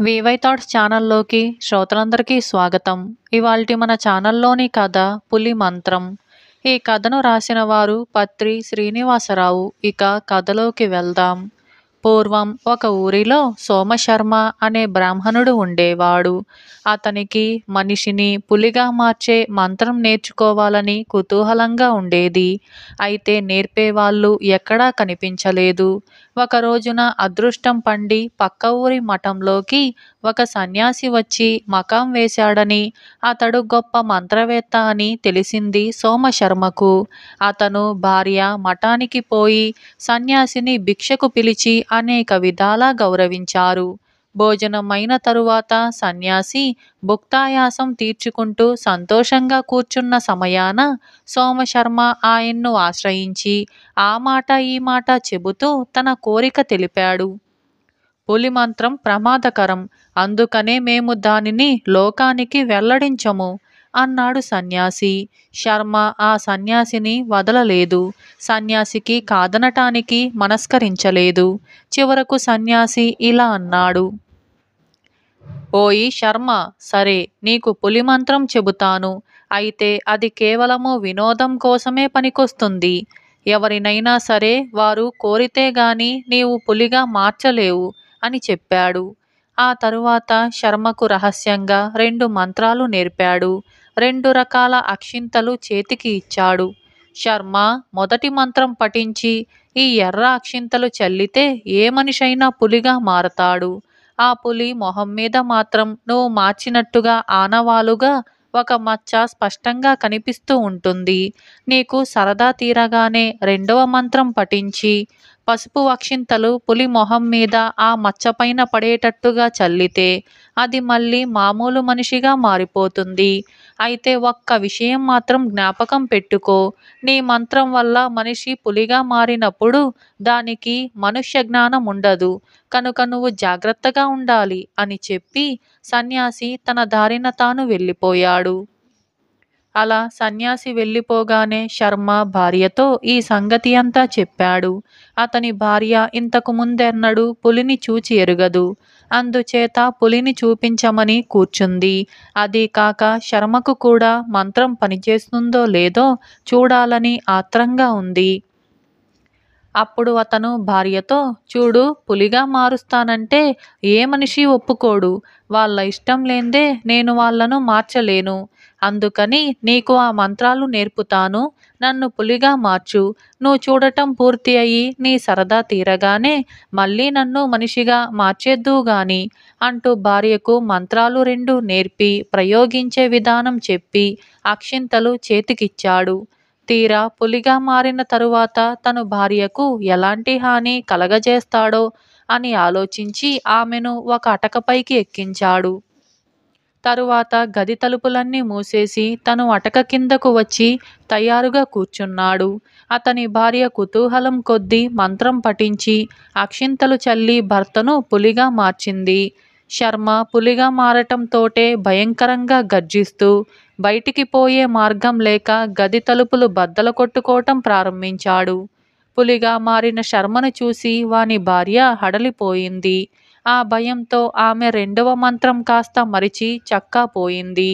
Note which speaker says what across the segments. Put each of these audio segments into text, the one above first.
Speaker 1: VY thoughts ఛానల్లోకి శ్రోతలందరికీ స్వాగతం. ఇవాళ మన ఛానల్లోని కథ పులి మంత్రం. ఈ కథను రాసిన వారు పత్రి శ్రీనివాసరావు. ఇక కథలోకి వెళ్దాం. పూర్వం ఒక ఊరిలో సోమశర్మ అనే బ్రాహ్మణుడు ఉండేవాడు. అతనికి మనిషిని పులిగా మార్చే మంత్రం నేర్చుకోవాలని కుతూహలంగా ఉండేది. అయితే నేర్పేవాళ్ళు ఎక్కడా కనిపించలేదు. ఒక రోజున అదృష్టం పండి పక్క ఊరి మఠంలోకి ఒక సన్యాసి వచ్చి మకాం వేశాడని అతడు గొప్ప మంత్రవేత్త అని తెలిసింది సోమశర్మకు. అతను భార్య మఠానికి పోయి సన్యాసిని భిక్షకు పిలిచి అనేక విధాలా గౌరవించారు. భోజనం అయిన తరువాత సన్యాసి భుక్తాయాసం తీర్చుకుంటూ సంతోషంగా కూర్చున్న సమయాన సోమశర్మ ఆయన్ను ఆశ్రయించి ఆ మాట ఈ మాట చెబుతూ తన కోరిక తెలిపాడు. పులి మంత్రం ప్రమాదకరం. అందుకనే మేము దానిని లోకానికి వెల్లడించము. అన్నాడు సన్యాసి. శర్మ ఆ సన్యాసిని వదలలేదు. సన్యాసికి కాదనటానికి మనస్కరించలేదు. చివరకు సన్యాసి ఇలా అన్నాడు. ఓయి శర్మ సరే నీకు పులి మంత్రం చెబుతాను. అయితే అది కేవలము వినోదం కోసమే పనికొస్తుంది. ఎవరినైనా సరే వారు కోరితే గాని నీవు పులిగా మార్చలేవు అని చెప్పాడు. ఆ తరువాత శర్మకు రహస్యంగా రెండు మంత్రాలు నేర్పాడు. రెండు రకాల అక్షింతలు చేతికి ఇచ్చాడు. శర్మ మొదటి మంత్రం పఠించి ఈ ఎర్ర అక్షింతలు చల్లితే ఏ మనిషైనా పులిగా మారతాడు. ఆ పులి మొహం మీద మాత్రం నువ్వు మార్చినట్టుగా ఆనవాలుగా ఒక మచ్చ స్పష్టంగా కనిపిస్తూ ఉంటుంది. నీకు సరదా తీరగానే రెండవ మంత్రం పఠించి పసుపు అక్షింతలు పులి మొహం మీద ఆ మచ్చపైన పడేటట్టుగా చల్లితే అది మళ్ళీ మామూలు మనిషిగా మారిపోతుంది. అయితే ఒక్క విషయం మాత్రం జ్ఞాపకం పెట్టుకో నీ మంత్రం వల్ల మనిషి పులిగా మారినప్పుడు దానికి మనుష్య జ్ఞానం ఉండదు. కనుక నువ్వు జాగ్రత్తగా ఉండాలి అని చెప్పి సన్యాసి తన దారిన తాను వెళ్ళిపోయాడు. అలా సన్యాసి వెళ్ళిపోగానే శర్మ భార్యతో ఈ సంగతి అంతా చెప్పాడు. అతని భార్య ఇంతకు ముందెన్నడూ పులిని చూచి ఎరుగదు. అందుచేత పులిని చూపించమని కూర్చుంది. అది కాక శర్మకు కూడా మంత్రం పనిచేస్తుందో లేదో చూడాలని ఆత్రంగా ఉంది. అప్పుడు అతను భార్యతో చూడు పులిగా మారుస్తానంటే ఏ మనిషి ఒప్పుకోడు. వాళ్ళ ఇష్టం లేందే నేను వాళ్ళను మార్చలేను. అందుకని నీకు ఆ మంత్రాలు నేర్పుతాను. నన్ను పులిగా మార్చు. నువ్వు చూడటం పూర్తి అయ్యి నీ సరదా తీరగానే మళ్ళీ నన్ను మనిషిగా మార్చేద్దు గాని అంటూ భార్యకు మంత్రాలు రెండు నేర్పి ప్రయోగించే విధానం చెప్పి అక్షింతలు చేతికిచ్చాడు. తీరా పులిగా మారిన తరువాత తను భార్యకు ఎలాంటి హాని కలగజేస్తాడో అని ఆలోచించి ఆమెను ఒక అటకపైకి ఎక్కించాడు. తరువాత గది తలుపులన్నీ మూసేసి తను అటక కిందకు వచ్చి తయారుగా కూర్చున్నాడు. అతని భార్య కుతూహలం కొద్దీ మంత్రం పఠించి అక్షింతలు చల్లి భర్తను పులిగా మార్చింది. శర్మ పులిగా మారటంతోటే భయంకరంగా గర్జిస్తూ బయటికి పోయే మార్గం లేక గది తలుపులు బద్దలు కొట్టుకోవటం ప్రారంభించాడు. పులిగా మారిన శర్మను చూసి వాని భార్య హడలిపోయింది. ఆ భయంతో ఆమె రెండవ మంత్రం కాస్త మరిచి చక్కా పోయింది.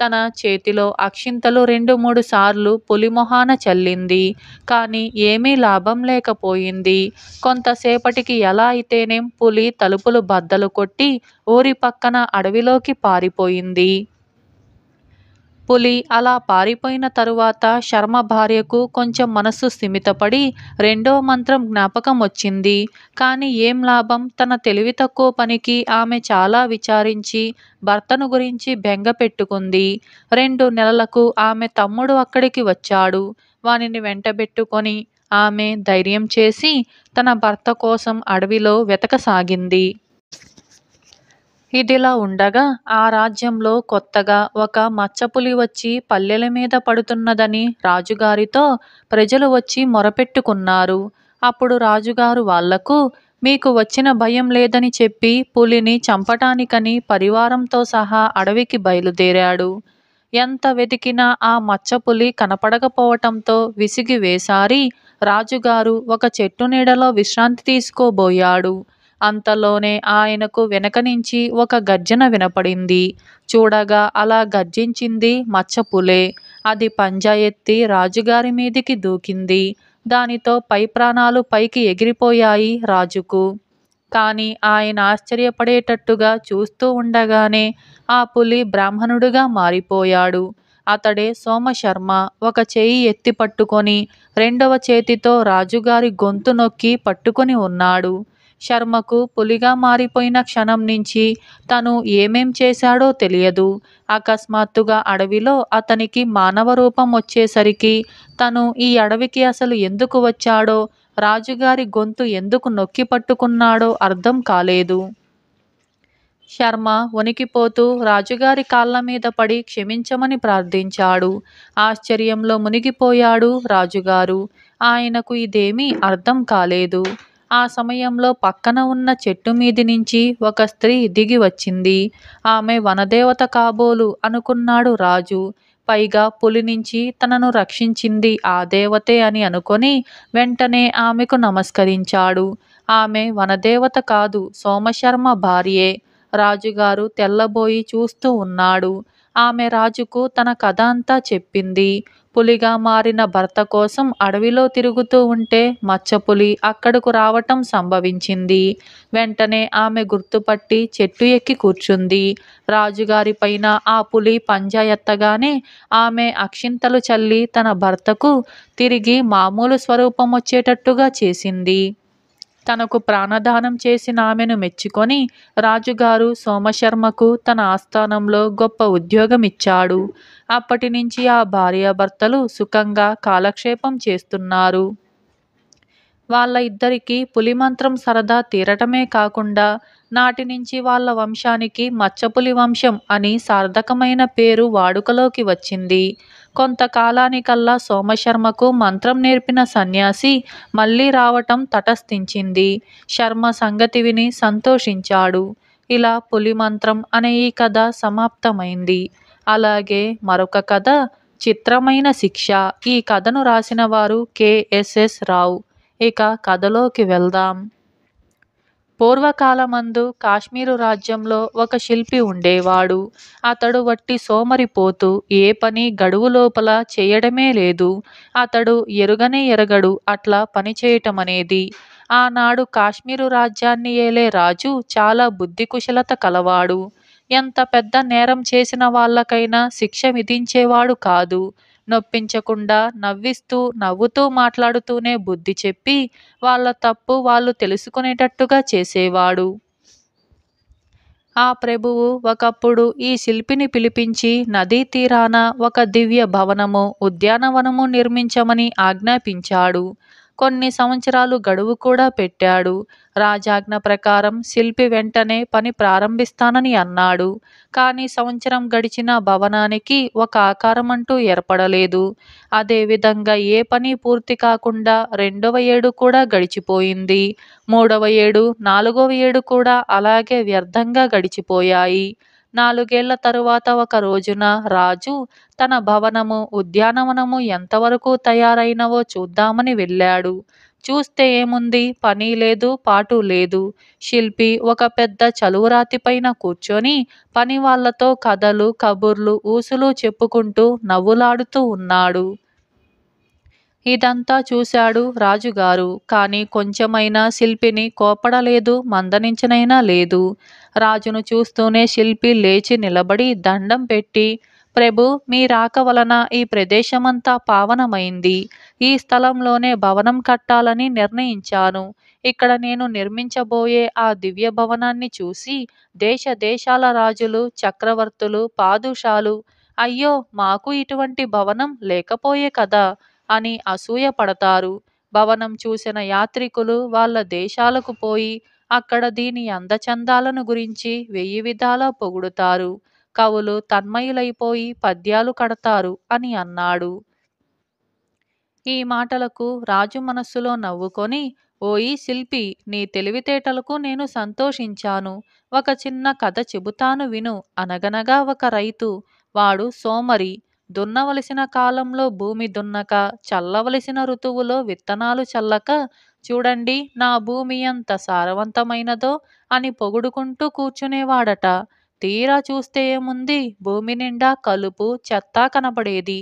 Speaker 1: తన చేతిలో అక్షింతలు రెండు మూడు సార్లు పులి మొహాన చల్లింది. కానీ ఏమీ లాభం లేకపోయింది. కొంతసేపటికి ఎలా అయితేనేం పులి తలుపులు బద్దలు కొట్టి ఊరి పక్కన అడవిలోకి పారిపోయింది. పులి అలా పారిపోయిన తరువాత శర్మ భార్యకు కొంచెం మనస్సు స్థిమితపడి రెండవ మంత్రం జ్ఞాపకం వచ్చింది. కానీ ఏం లాభం? తన తెలివి తక్కువ పనికి ఆమె చాలా విచారించి భర్తను గురించి బెంగ పెట్టుకుంది. రెండు నెలలకు ఆమె తమ్ముడు అక్కడికి వచ్చాడు. వానిని వెంటబెట్టుకొని ఆమె ధైర్యం చేసి తన భర్త కోసం అడవిలో వెతకసాగింది. ఇదిలా ఉండగా ఆ రాజ్యంలో కొత్తగా ఒక మచ్చపులి వచ్చి పల్లెల మీద పడుతున్నదని రాజుగారితో ప్రజలు వచ్చి మొరపెట్టుకున్నారు. అప్పుడు రాజుగారు వాళ్ళకు మీకు వచ్చిన భయం లేదని చెప్పి పులిని చంపటానికని పరివారంతో సహా అడవికి బయలుదేరాడు. ఎంత వెతికినా ఆ మచ్చపులి కనపడకపోవటంతో విసిగి వేసారి రాజుగారు ఒక చెట్టు నీడలో విశ్రాంతి తీసుకోబోయాడు. అంతలోనే ఆయనకు వెనక నుంచి ఒక గర్జన వినపడింది. చూడగా అలా గర్జించింది మచ్చపులే. అది పంజా ఎత్తి రాజుగారి మీదికి దూకింది. దానితో పై ప్రాణాలు పైకి ఎగిరిపోయాయి రాజుకు. కానీ ఆయన ఆశ్చర్యపడేటట్టుగా చూస్తూ ఉండగానే ఆ పులి బ్రాహ్మణుడుగా మారిపోయాడు. అతడే సోమశర్మ ఒక చేయి ఎత్తి పట్టుకొని రెండవ చేతితో రాజుగారి గొంతు నొక్కి పట్టుకొని ఉన్నాడు. శర్మకు పులిగా మారిపోయిన క్షణం నుంచి తను ఏమేం చేశాడో తెలియదు. అకస్మాత్తుగా అడవిలో అతనికి మానవ రూపం వచ్చేసరికి తను ఈ అడవికి అసలు ఎందుకు వచ్చాడో రాజుగారి గొంతు ఎందుకు నొక్కి పట్టుకున్నాడో అర్థం కాలేదు. శర్మ వణికిపోతూ రాజుగారి కాళ్ళ మీద పడి క్షమించమని ప్రార్థించాడు. ఆశ్చర్యంలో మునిగిపోయాడు రాజుగారు. ఆయనకు ఇదేమీ అర్థం కాలేదు. ఆ సమయంలో పక్కన ఉన్న చెట్టు మీది నుంచి ఒక స్త్రీ దిగి వచ్చింది. ఆమె వనదేవత కాబోలు అనుకున్నాడు రాజు. పైగా పులి నుంచి తనను రక్షించింది ఆ దేవతే అని అనుకొని వెంటనే ఆమెకు నమస్కరించాడు. ఆమె వనదేవత కాదు సోమశర్మ భార్యే. రాజుగారు తెల్లబోయి చూస్తూ ఉన్నాడు. ఆమె రాజుకు తన కథ అంతా చెప్పింది. పులిగా మారిన భర్త కోసం అడవిలో తిరుగుతూ ఉంటే మచ్చపులి అక్కడకు రావటం సంభవించింది. వెంటనే ఆమె గుర్తుపట్టి చెట్టు ఎక్కి కూర్చుంది. రాజుగారి పైన ఆ పులి పంజా ఎత్తగానే ఆమె అక్షింతలు చల్లి తన భర్తకు తిరిగి మామూలు స్వరూపం వచ్చేటట్టుగా చేసింది. తనకు ప్రాణదానం చేసిన ఆమెను మెచ్చుకొని రాజుగారు సోమశర్మకు తన ఆస్థానంలో గొప్ప ఉద్యోగం ఇచ్చాడు అప్పటి నుంచి ఆ భార్యాభర్తలు సుఖంగా కాలక్షేపం చేస్తున్నారు. వాళ్ళ ఇద్దరికీ పులి మంత్రం సరదా తీరటమే కాకుండా నాటి నుంచి వాళ్ళ వంశానికి మచ్చపులి వంశం అని సార్థకమైన పేరు వాడుకలోకి వచ్చింది. కొంతకాలానికల్లా సోమశర్మకు మంత్రం నేర్పిన సన్యాసి మళ్ళీ రావటం తటస్థించింది. శర్మ సంగతి విని సంతోషించాడు. ఇలా పులి మంత్రం అనే ఈ కథ సమాప్తమైంది. అలాగే మరొక కథ చిత్రమైన శిక్ష. ఈ కథను రాసిన వారు కెఎస్ఎస్ రావు. ఇక కథలోకి వెళ్దాం. పూర్వకాలమందు కాశ్మీరు రాజ్యంలో ఒక శిల్పి ఉండేవాడు. అతడు వట్టి సోమరిపోతూ ఏ పని గడువు లోపల చేయడమే లేదు. అతడు ఎరుగనే ఎరగడు అట్లా పని చేయటం అనేది ఆనాడు కాశ్మీరు రాజ్యాన్ని ఏలే రాజు చాలా బుద్ధి కుశలత కలవాడు. ఎంత పెద్ద నేరం చేసిన వాళ్ళకైనా శిక్ష విధించేవాడు కాదు. నొప్పించకుండా నవ్విస్తూ నవ్వుతూ మాట్లాడుతూనే బుద్ధి చెప్పి వాళ్ళ తప్పు వాళ్ళు తెలుసుకునేటట్టుగా చేసేవాడు. ఆ ప్రభువు ఒకప్పుడు ఈ శిల్పిని పిలిపించి నదీ తీరాన ఒక దివ్య భవనము ఉద్యానవనము నిర్మించమని ఆజ్ఞాపించాడు. కొన్ని సంవత్సరాలు గడువు కూడా పెట్టాడు. రాజాజ్ఞ ప్రకారం శిల్పి వెంటనే పని ప్రారంభిస్తానని అన్నాడు. కానీ సంవత్సరం గడిచిన భవనానికి ఒక ఆకారం అంటూ ఏర్పడలేదు అదేవిధంగా ఏ పని పూర్తి కాకుండా రెండవ ఏడు కూడా గడిచిపోయింది. మూడవ ఏడు నాలుగవ ఏడు కూడా అలాగే వ్యర్థంగా గడిచిపోయాయి. నాలుగేళ్ళ తరువాత ఒక రోజున రాజు తన భవనము ఉద్యానవనము ఎంతవరకు తయారైనవో చూద్దామని వెళ్ళాడు. చూస్తే ఏముంది? పని లేదు పాటు లేదు. శిల్పి ఒక పెద్ద చలువరాతి పైన కూర్చొని పని వాళ్ళతో కథలు కబుర్లు ఊసులు చెప్పుకుంటూ నవ్వులాడుతూ ఉన్నాడు. ఇదంతా చూశాడు రాజుగారు. కానీ కొంచెమైనా శిల్పిని కోపడలేదు మందనించనైనా లేదు. రాజును చూస్తూనే శిల్పి లేచి నిలబడి దండం పెట్టి ప్రభు మీ రాక వలన ఈ ప్రదేశమంతా పావనమైంది. ఈ స్థలంలోనే భవనం కట్టాలని నిర్ణయించాను. ఇక్కడ నేను నిర్మించబోయే ఆ దివ్య భవనాన్ని చూసి దేశ దేశాల రాజులు చక్రవర్తులు పాదుషాలు అయ్యో మాకు ఇటువంటి భవనం లేకపోయే కదా. అని అసూయపడతారు. భవనం చూసిన యాత్రికులు వాళ్ళ దేశాలకు పోయి అక్కడ దీని అందచందాలను గురించి వెయ్యి విధాలా పొగుడుతారు. కవులు తన్మయులైపోయి పద్యాలు కడతారు అని అన్నాడు. ఈ మాటలకు రాజు మనస్సులో నవ్వుకొని ఓయి శిల్పి నీ తెలివితేటలకు నేను సంతోషించాను. ఒక చిన్న కథ చెబుతాను విను అనగనగా ఒక రైతు వాడు సోమరి దున్నవలసిన కాలంలో భూమి దున్నక చల్లవలసిన ఋతువులో విత్తనాలు చల్లక చూడండి నా భూమి ఎంత సారవంతమైనదో అని పొగుడుకుంటూ కూర్చునేవాడట. తీరా చూస్తే ఏముంది? భూమి నిండా కలుపు చెత్త కనబడేది.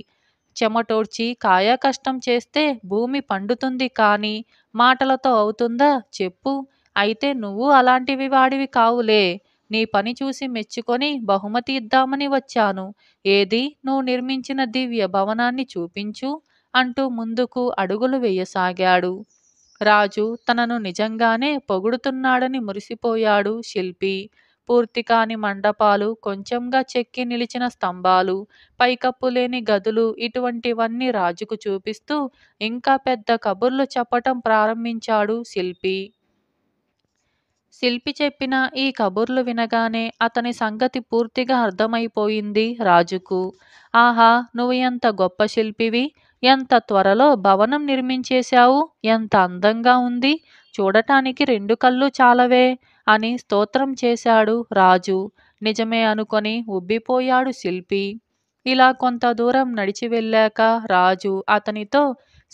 Speaker 1: చెమటోడ్చి కాయ కష్టం చేస్తే భూమి పండుతుంది కానీ మాటలతో అవుతుందా? చెప్పు. అయితే నువ్వు అలాంటివి వాడివి కావులే. నీ పని చూసి మెచ్చుకొని బహుమతి ఇద్దామని వచ్చాను. ఏది? నువ్వు నిర్మించిన దివ్య భవనాన్ని చూపించు అంటూ ముందుకు అడుగులు వేయసాగాడు. రాజు తనను నిజంగానే పొగుడుతున్నాడని మురిసిపోయాడు శిల్పి. పూర్తి కాని మండపాలు కొంచెంగా చెక్కి నిలిచిన స్తంభాలు పైకప్పు లేని గదులు ఇటువంటివన్నీ రాజుకు చూపిస్తూ ఇంకా పెద్ద కబుర్లు చెప్పటం ప్రారంభించాడు శిల్పి. శిల్పి చెప్పిన ఈ కబుర్లు వినగానే అతని సంగతి పూర్తిగా అర్థమైపోయింది రాజుకు. ఆహా నువ్వు ఎంత గొప్ప శిల్పివి ఎంత త్వరలో భవనం నిర్మించేశావు ఎంత అందంగా ఉంది చూడటానికి రెండు కళ్ళు చాలవే అని స్తోత్రం చేశాడు రాజు. నిజమే అనుకొని ఉబ్బిపోయాడు శిల్పి. ఇలా కొంత దూరం నడిచి వెళ్ళాక రాజు అతనితో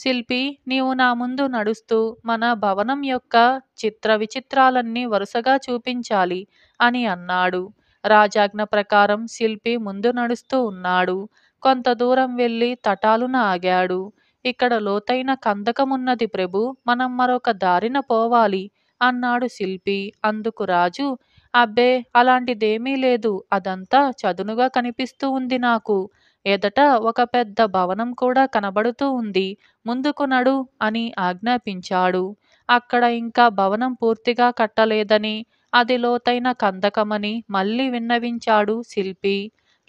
Speaker 1: శిల్పి నీవు నా ముందు నడుస్తూ మన భవనం యొక్క చిత్ర విచిత్రాలన్నీ వరుసగా చూపించాలి అని అన్నాడు. రాజాజ్ఞ ప్రకారం శిల్పి ముందు నడుస్తూ ఉన్నాడు. కొంత దూరం వెళ్ళి తటాలున ఆగాడు. ఇక్కడ లోతైన కందకమున్నది ప్రభు మనం మరొక దారిన పోవాలి అన్నాడు శిల్పి. అందుకు రాజు అబ్బే అలాంటిదేమీ లేదు. అదంతా చదునుగా కనిపిస్తూ ఉంది నాకు. ఎదట ఒక పెద్ద భవనం కూడా కనబడుతూ ఉంది. ముందుకు నడు అని ఆజ్ఞాపించాడు. అక్కడ ఇంకా భవనం పూర్తిగా కట్టలేదని అది లోతైన కందకమని మళ్ళీ విన్నవించాడు శిల్పి.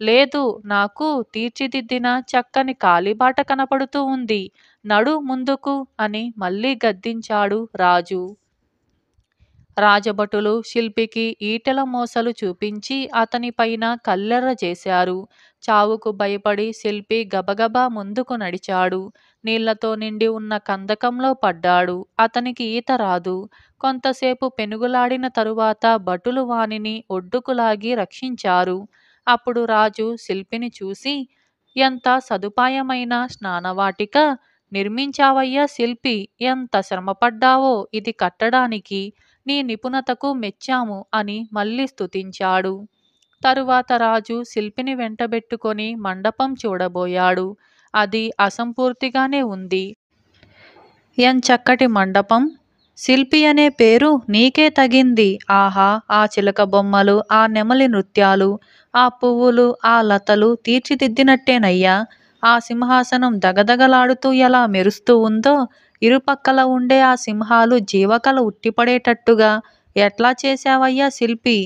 Speaker 1: లేదు నాకు తీర్చిదిద్దిన చక్కని కాలిబాట కనపడుతూ ఉంది. నడు ముందుకు అని మళ్ళీ గద్దించాడు రాజు. రాజభటులు శిల్పికి ఈటెల మోసలు చూపించి అతనిపైన కల్లెర్ర చేశారు. చావుకు భయపడి శిల్పి గబగబా ముందుకు నడిచాడు. నీళ్ళతో నిండి ఉన్న కందకంలో పడ్డాడు. అతనికి ఈత రాదు. కొంతసేపు పెనుగులాడిన తరువాత భటులు వానిని ఒడ్డుకు లాగి రక్షించారు. అప్పుడు రాజు శిల్పిని చూసి ఎంత సదుపాయమైన స్నానవాటిక నిర్మించావయ్యా శిల్పి! ఎంత శ్రమపడ్డావో ఇది కట్టడానికి! నీ నిపుణతకు మెచ్చాము అని మళ్ళీ స్తుతించాడు. తరువాత రాజు శిల్పిని వెంటబెట్టుకొని మండపం చూడబోయాడు. అది అసంపూర్తిగానే ఉంది. ఎంచక్కటి మండపం. శిల్పి అనే పేరు నీకే తగింది. ఆహా ఆ చిలక బొమ్మలు ఆ నెమలి నృత్యాలు ఆ పువ్వులు ఆ లతలు తీర్చిదిద్దినట్టేనయ్యా. ఆ సింహాసనం దగదగలాడుతూ ఎలా మెరుస్తూ ఉందో ఇరుపక్కల ఉండే ఆ సింహాలు జీవకళ ఉట్టిపడేటట్టుగా ఎట్లా చేశావయ్యా శిల్పి?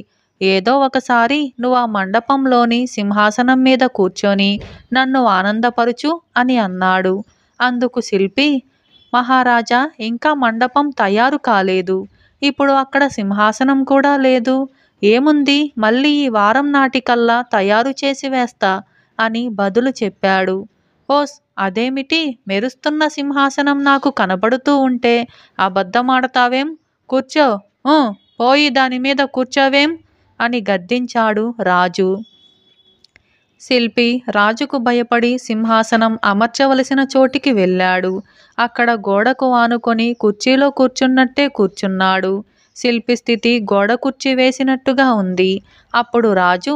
Speaker 1: ఏదో ఒకసారి నువ్వు ఆ మండపంలోని సింహాసనం మీద కూర్చొని నన్ను ఆనందపరుచు అని అన్నాడు. అందుకు శిల్పి మహారాజా ఇంకా మండపం తయారు కాలేదు. ఇప్పుడు అక్కడ సింహాసనం కూడా లేదు. ఏముంది? మళ్ళీ ఈ వారం నాటికల్లా తయారు చేసి వేస్తా అని బదులు చెప్పాడు. ఓస్ అదేమిటి? మెరుస్తున్న సింహాసనం నాకు కనబడుతూ ఉంటే అబద్ధమాడతావేం? కూర్చో. పోయి దాని మీద కూర్చోవేం? అని గద్దించాడు రాజు. శిల్పి రాజుకు భయపడి సింహాసనం అమర్చవలసిన చోటికి వెళ్ళాడు. అక్కడ గోడకు ఆనుకొని కుర్చీలో కూర్చున్నట్టే కూర్చున్నాడు. శిల్పి స్థితి గోడ కుర్చీ వేసినట్టుగా ఉంది. అప్పుడు రాజు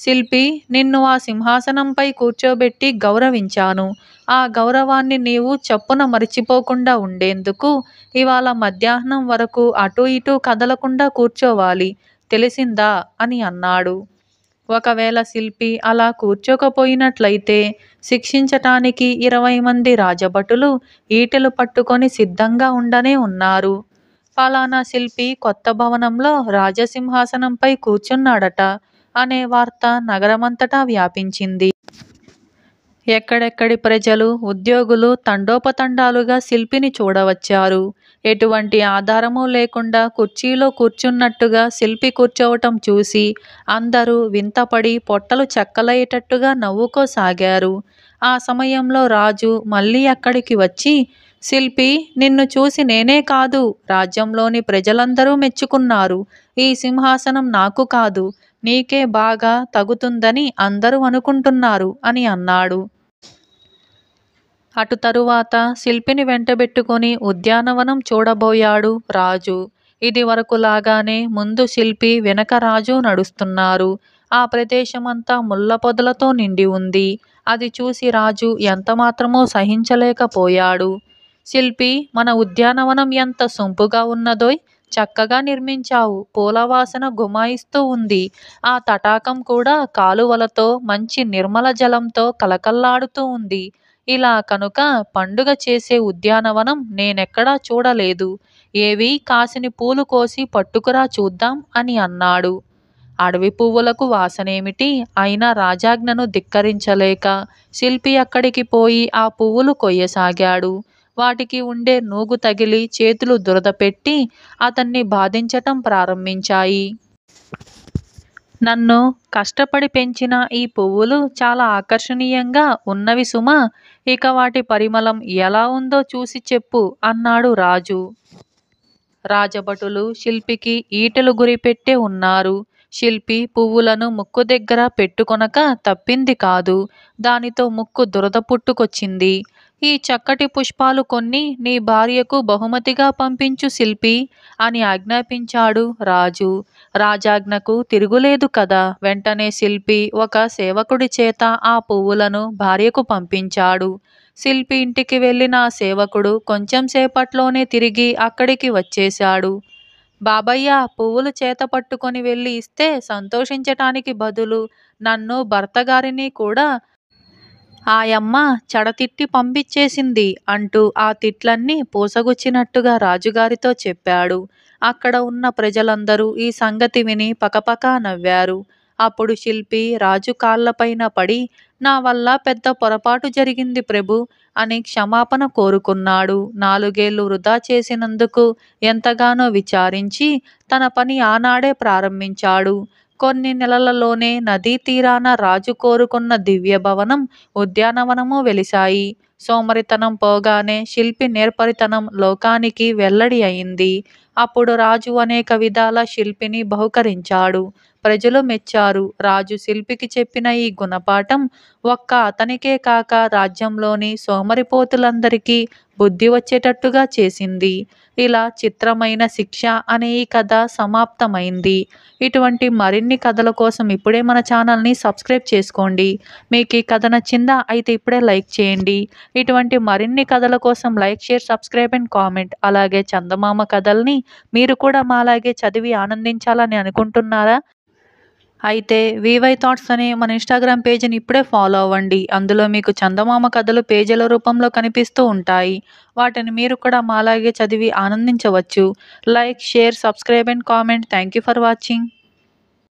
Speaker 1: శిల్పి నిన్ను ఆ సింహాసనంపై కూర్చోబెట్టి గౌరవించాను. ఆ గౌరవాన్ని నీవు చప్పున మరిచిపోకుండా ఉండేందుకు ఇవాళ మధ్యాహ్నం వరకు అటూ ఇటూ కదలకుండా కూర్చోవాలి. తెలిసిందా? అని అన్నాడు. ఒకవేళ శిల్పి అలా కూర్చోకపోయినట్లయితే శిక్షించటానికి ఇరవై మంది రాజభటులు ఈటెలు పట్టుకొని సిద్ధంగా ఉండనే ఉన్నారు. ఫలానా శిల్పి కొత్త భవనంలో రాజసింహాసనంపై కూర్చున్నాడట. అనే వార్త నగరమంతటా వ్యాపించింది. ఎక్కడెక్కడి ప్రజలు ఉద్యోగులు తండోపతండాలుగా శిల్పిని చూడవచ్చారు. ఎటువంటి ఆధారము లేకుండా కుర్చీలో కూర్చున్నట్టుగా శిల్పి కూర్చోవటం చూసి అందరూ వింతపడి పొట్టలు చెక్కలయ్యేటట్టుగా నవ్వుకోసాగారు. ఆ సమయంలో రాజు మళ్ళీ అక్కడికి వచ్చి శిల్పి నిన్ను చూసి నేనే కాదు. రాజ్యంలోని ప్రజలందరూ మెచ్చుకున్నారు. ఈ సింహాసనం నాకు కాదు. నీకే బాగా తగుతుందని అందరూ అనుకుంటున్నారు అని అన్నాడు. అటు తరువాత శిల్పిని వెంటబెట్టుకొని ఉద్యానవనం చూడబోయాడు రాజు. ఇది వరకు లాగానే ముందు శిల్పి వెనక రాజు నడుస్తున్నారు. ఆ ప్రదేశమంతా ముళ్ళ పొదలతో నిండి ఉంది. అది చూసి రాజు ఎంతమాత్రమో సహించలేకపోయాడు. శిల్పి మన ఉద్యానవనం ఎంత సొంపుగా ఉన్నదోయ్. చక్కగా నిర్మించావు. పూలవాసన గుమాయిస్తూ ఉంది. ఆ తటాకం కూడా కాలువలతో మంచి నిర్మల జలంతో కలకల్లాడుతూ ఉంది. ఇలా కనుక పండుగ చేసే ఉద్యానవనం నేనెక్కడా చూడలేదు. ఏవి కాసిని పూలు కోసి పట్టుకురా చూద్దాం అని అన్నాడు. అడవి పువ్వులకు వాసనేమిటి? అయినా రాజాజ్ఞను ధిక్కరించలేక శిల్పి అక్కడికి పోయి ఆ పువ్వులు కొయ్యసాగాడు. వాటికి ఉండే నూగు తగిలి చేతులు దురద పెట్టి అతన్ని బాధించటం ప్రారంభించాయి. నన్ను కష్టపడి పెంచిన ఈ పువ్వులు చాలా ఆకర్షణీయంగా ఉన్నవి సుమా. ఇక వాటి పరిమళం ఎలా ఉందో చూసి చెప్పు అన్నాడు రాజు. రాజభటులు శిల్పికి ఈటలు గురిపెట్టే ఉన్నారు. శిల్పి పువ్వులను ముక్కు దగ్గర పెట్టుకొనక తప్పింది కాదు. దానితో ముక్కు దురద పుట్టుకొచ్చింది. ఈ చక్కటి పుష్పాలు కొన్ని నీ భార్యకు బహుమతిగా పంపించు శిల్పి అని ఆజ్ఞాపించాడు రాజు. రాజాజ్ఞకు తిరుగులేదు కదా. వెంటనే శిల్పి ఒక సేవకుడి చేత ఆ పువ్వులను భార్యకు పంపించాడు. శిల్పి ఇంటికి వెళ్ళిన ఆ సేవకుడు కొంచెం సేపట్లోనే తిరిగి అక్కడికి వచ్చేశాడు. బాబయ్య పువ్వులు చేత పట్టుకొని వెళ్ళి ఇస్తే సంతోషించటానికి బదులు నన్ను భర్తగారిని కూడా ఆయమ్మ చెడతిట్టి పంపించేసింది అంటూ ఆ తిట్లన్నీ పూసగుచ్చినట్టుగా రాజుగారితో చెప్పాడు. అక్కడ ఉన్న ప్రజలందరూ ఈ సంగతి విని పకపకా నవ్వారు. అప్పుడు శిల్పి రాజు కాళ్ళపైన పడి నా వల్ల పెద్ద పొరపాటు జరిగింది ప్రభు అని క్షమాపణ కోరుకున్నాడు. నాలుగేళ్ళు వృధా చేసినందుకు ఎంతగానో విచారించి తన పని ఆనాడే ప్రారంభించాడు. కొన్ని నెలలలోనే నదీ తీరాన రాజు కోరుకున్న దివ్య భవనం ఉద్యానవనము వెలిశాయి. సోమరితనం పోగానే శిల్పి నేర్పరితనం లోకానికి వెల్లడి అయింది. అప్పుడు రాజు అనేక విధాల శిల్పిని బహుకరించాడు. ప్రజలు మెచ్చారు. రాజు శిల్పికి చెప్పిన ఈ గుణపాఠం ఒక్క అతనికే కాక రాజ్యంలోని సోమరిపోతులందరికీ బుద్ధి వచ్చేటట్టుగా చేసింది. ఇలా చిత్రమైన శిక్ష అనే ఈ కథ సమాప్తమైంది. ఇటువంటి మరిన్ని కథల కోసం ఇప్పుడే మన ఛానల్ని సబ్స్క్రైబ్ చేసుకోండి. మీకు ఈ కథ నచ్చిందా అయితే ఇప్పుడే లైక్ చేయండి. ఇటువంటి మరిన్ని కథల కోసం like share subscribe and comment. అలాగే చందమామ కథల్ని మీరు కూడా మాలాగే చదివి ఆనందించాలని అనుకుంటున్నారా? అయితే వివై థాట్స్ అనే మన ఇన్స్టాగ్రామ్ పేజీని ఇప్పుడే ఫాలో అవ్వండి. అందులో మీకు చందమామ కథలు పేజీల రూపంలో కనిపిస్తూ ఉంటాయి. వాటిని మీరు కూడా మాలాగే చదివి ఆనందించవచ్చు. Like share subscribe and comment thank you for watching